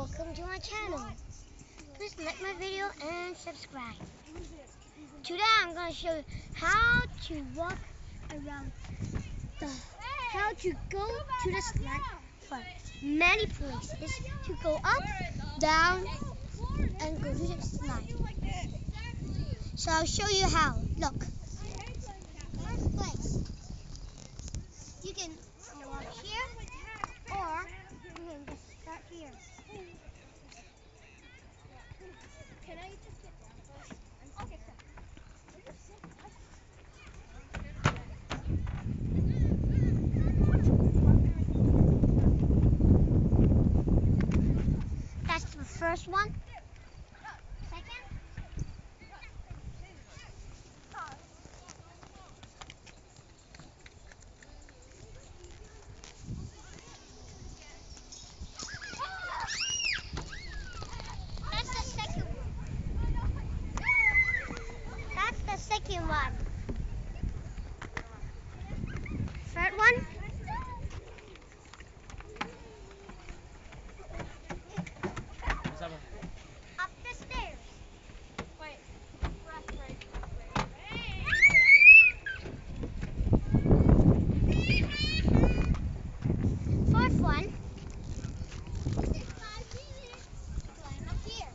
welcome to my channel. Please like my video and subscribe. Today I'm going to show you how to walk around the, how to go to the slide for many places to go up, down, and go to the slide. So I'll show you how. Look. First place. You can walk here or you can just start here. Can I just get down first? Okay, That's the first one. Second. That's the second one. That's the second one. Third one. Up the stairs. Wait. Left, right, Fourth one. Climb up here.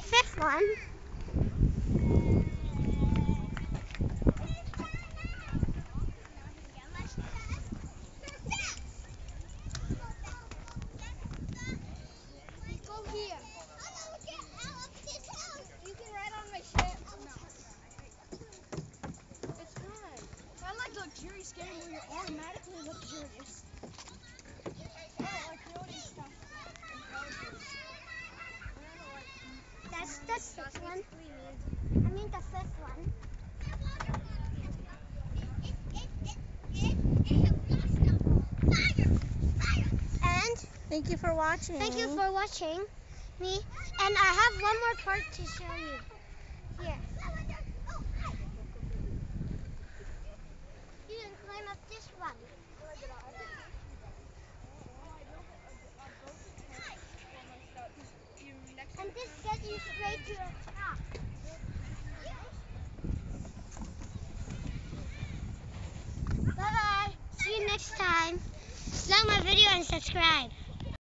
Fifth one. Go here. You can ride on my ship. It's fun. I like luxurious game where you're automatically luxurious. I don't like building stuff. That's the sixth one. I mean the fifth one. And Thank you for watching. thank you for watching me. And I have one more part to show you. Here. You can climb up this one. And this gets you straight to next time. Like my video and subscribe.